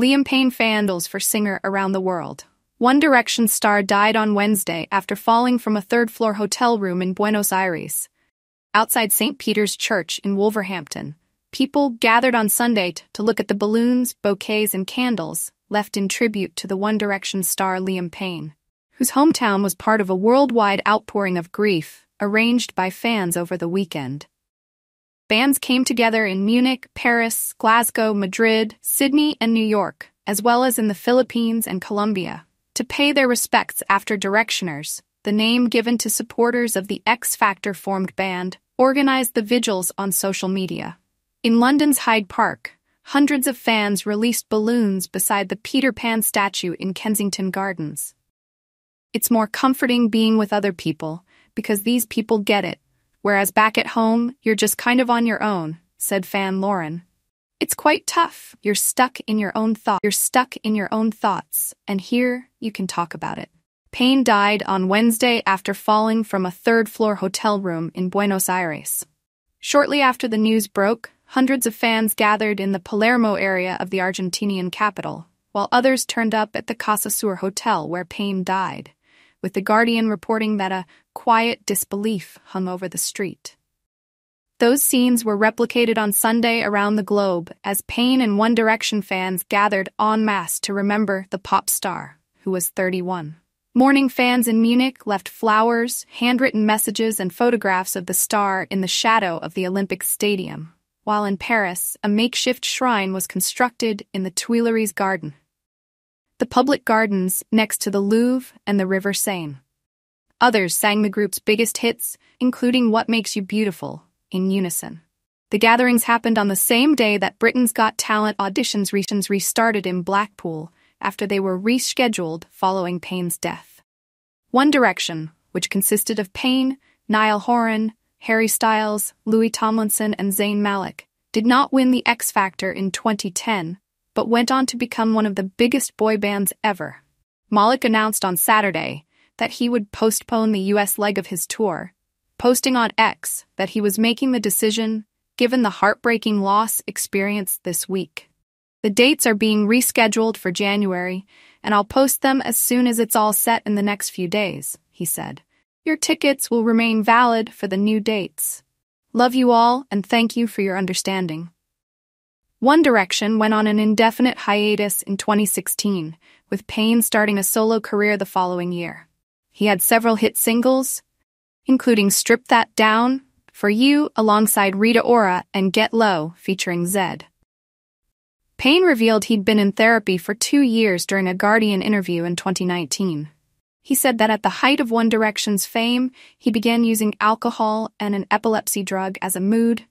Liam Payne fandles for singer around the world. One Direction star died on Wednesday after falling from a third floor hotel room in Buenos Aires. Outside St. Peter's Church in Wolverhampton, people gathered on Sunday to look at the balloons, bouquets, and candles left in tribute to the One Direction star Liam Payne, whose hometown was part of a worldwide outpouring of grief arranged by fans over the weekend. Bands came together in Munich, Paris, Glasgow, Madrid, Sydney, and New York, as well as in the Philippines and Colombia, to pay their respects after Directioners, the name given to supporters of the X Factor formed band, organized the vigils on social media. In London's Hyde Park, hundreds of fans released balloons beside the Peter Pan statue in Kensington Gardens. It's more comforting being with other people because these people get it, whereas back at home, you're just kind of on your own, said fan Lauren. It's quite tough. You're stuck in your own thoughts. You're stuck in your own thoughts, and here you can talk about it. Payne died on Wednesday after falling from a third floor hotel room in Buenos Aires. Shortly after the news broke, hundreds of fans gathered in the Palermo area of the Argentinian capital, while others turned up at the Casa Sur Hotel where Payne died, with The Guardian reporting that a quiet disbelief hung over the street. Those scenes were replicated on Sunday around the globe as Payne and One Direction fans gathered en masse to remember the pop star, who was 31. Mourning fans in Munich left flowers, handwritten messages, and photographs of the star in the shadow of the Olympic Stadium, while in Paris, a makeshift shrine was constructed in the Tuileries Garden. The public gardens next to the Louvre and the River Seine. Others sang the group's biggest hits, including What Makes You Beautiful, in unison. The gatherings happened on the same day that Britain's Got Talent auditions restarted in Blackpool after they were rescheduled following Payne's death. One Direction, which consisted of Payne, Niall Horan, Harry Styles, Louis Tomlinson, and Zayn Malik, did not win the X Factor in 2010, but went on to become one of the biggest boy bands ever. Malik announced on Saturday that he would postpone the US leg of his tour, posting on X that he was making the decision given the heartbreaking loss experienced this week. The dates are being rescheduled for January, and I'll post them as soon as it's all set in the next few days, he said. Your tickets will remain valid for the new dates. Love you all and thank you for your understanding. One Direction went on an indefinite hiatus in 2016, with Payne starting a solo career the following year. He had several hit singles, including Strip That Down, For You alongside Rita Ora and Get Low featuring Zedd. Payne revealed he'd been in therapy for two years during a Guardian interview in 2019. He said that at the height of One Direction's fame, he began using alcohol and an epilepsy drug as a mood